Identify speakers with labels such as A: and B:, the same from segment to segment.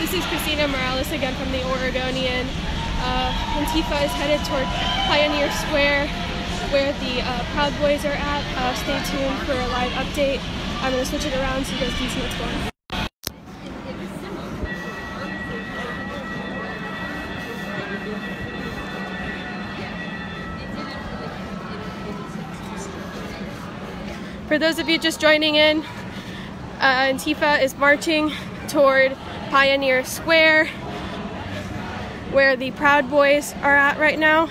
A: This is Christina Morales again from the Oregonian. Uh, Antifa is headed toward Pioneer Square where the uh, Proud Boys are at. Uh, stay tuned for a live update. I'm going to switch it around so you guys can see what's going on. For those of you just joining in, uh, Antifa is marching toward Pioneer Square, where the Proud Boys are at right now.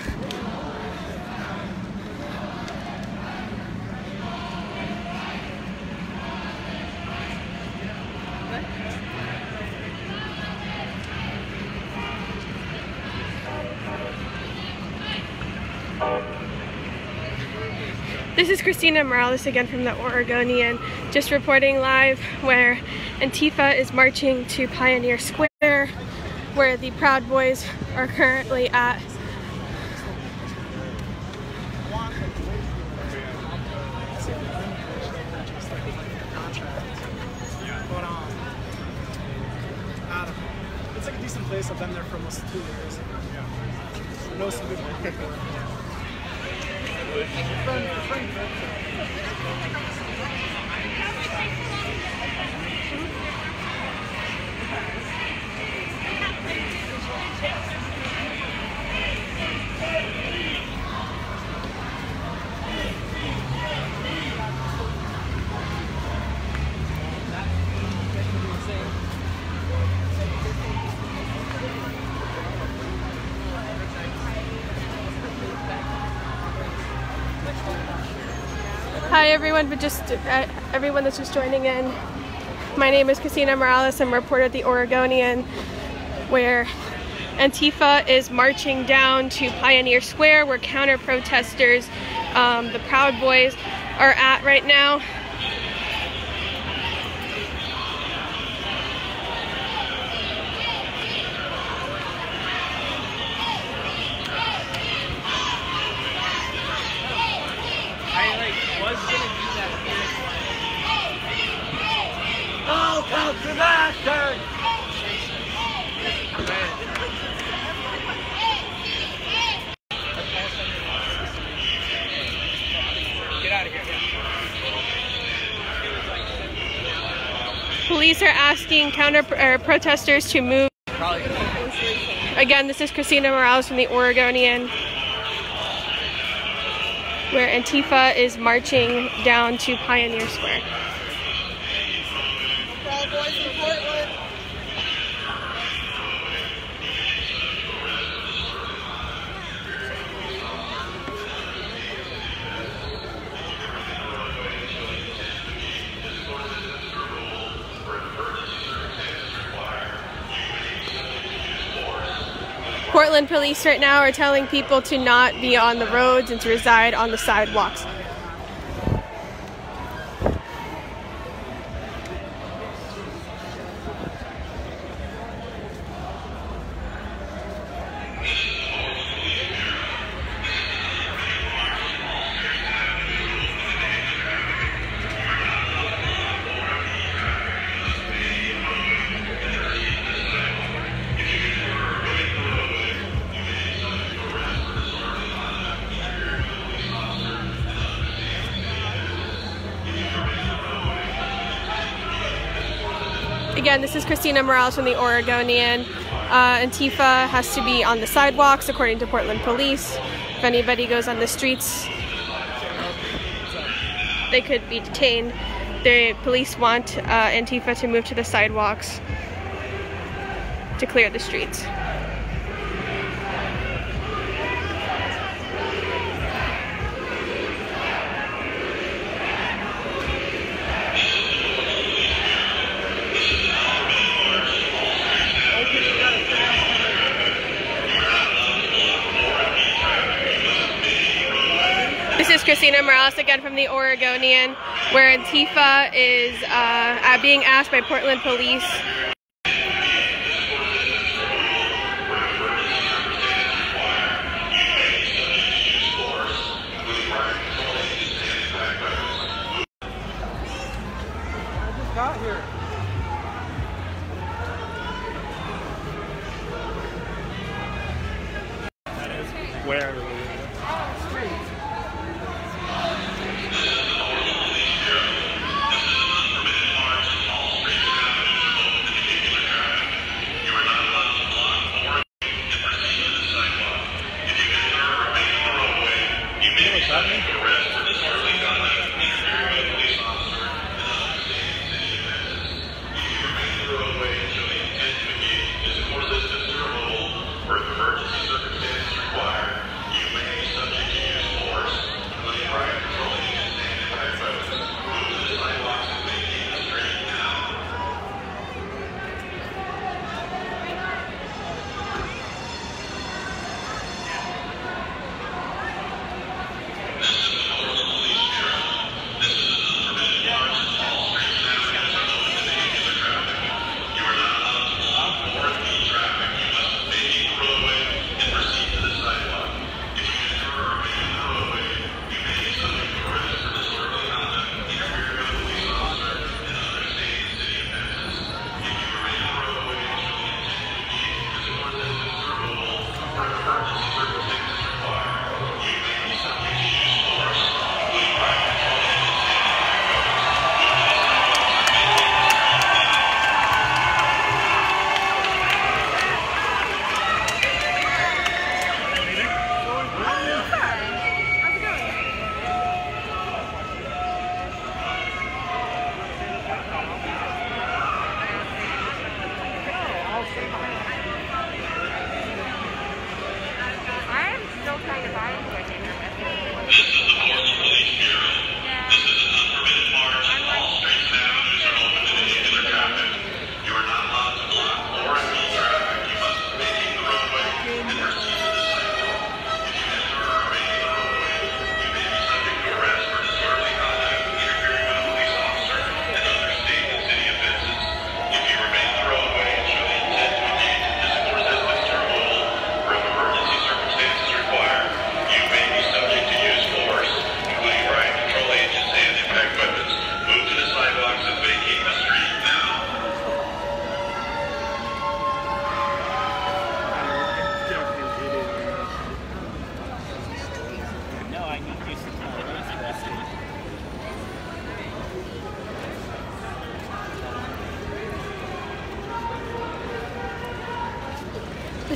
A: This is Christina Morales again from the Oregonian, just reporting live where Antifa is marching to Pioneer Square, where the Proud Boys are currently at.
B: It's like a decent place. I've been there for almost two years. Know
A: Everyone, but just uh, everyone that's just joining in. My name is Christina Morales. I'm a reporter at the Oregonian, where Antifa is marching down to Pioneer Square, where counter protesters, um, the Proud Boys, are at right now.
C: Welcome to Masters! Get out of here.
A: Police are asking counter uh, protesters to move. Again, this is Christina Morales from the Oregonian, where Antifa is marching down to Pioneer Square. Portland police right now are telling people to not be on the roads and to reside on the sidewalks. Again, this is Christina Morales from the Oregonian. Uh, Antifa has to be on the sidewalks, according to Portland police. If anybody goes on the streets, they could be detained. The police want uh, Antifa to move to the sidewalks to clear the streets. Christina Morales again from the Oregonian, where Antifa is uh, being asked by Portland police.
B: got here. Where?
D: Street.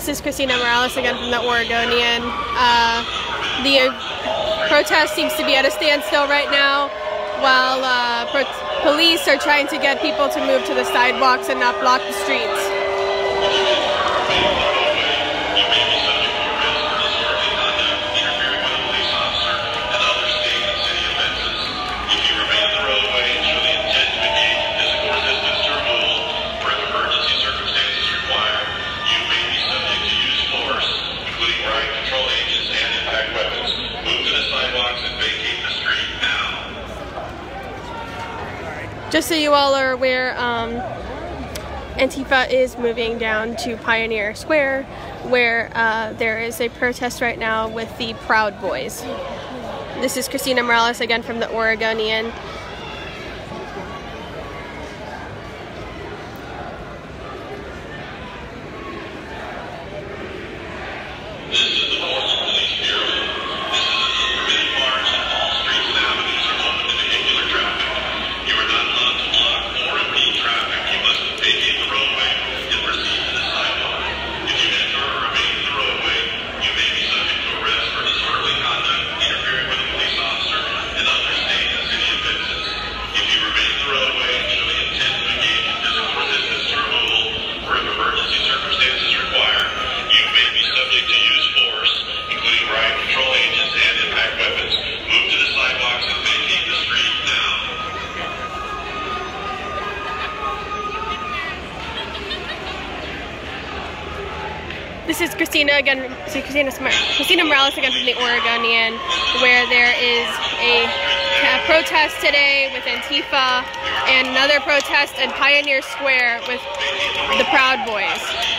A: This is Christina Morales again from the Oregonian. Uh, the protest seems to be at a standstill right now while uh, police are trying to get people to move to the sidewalks and not block the streets. just so you all are aware, um, Antifa is moving down to Pioneer Square, where uh, there is a protest right now with the Proud Boys. This is Christina Morales again from the Oregonian. This is Christina again, Christina, Christina Morales again from the Oregonian, where there is a, a protest today with Antifa and another protest in Pioneer Square with the Proud Boys.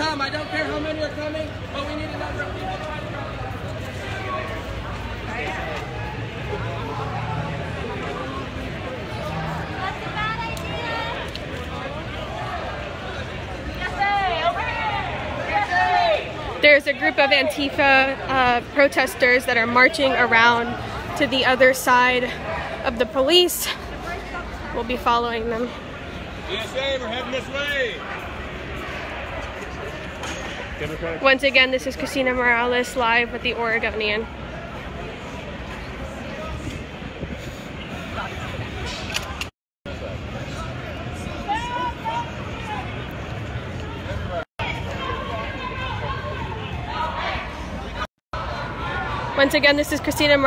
E: Come. I don't care how many are coming, but we need a number of people.
F: That's a bad idea. Yes, over here. Yes,
A: There's a group of Antifa uh, protesters that are marching around to the other side of the police. We'll be following them.
E: USA, we're heading this way.
A: Once again, this is Christina Morales live with the Oregonian. Once again, this is Christina. Morales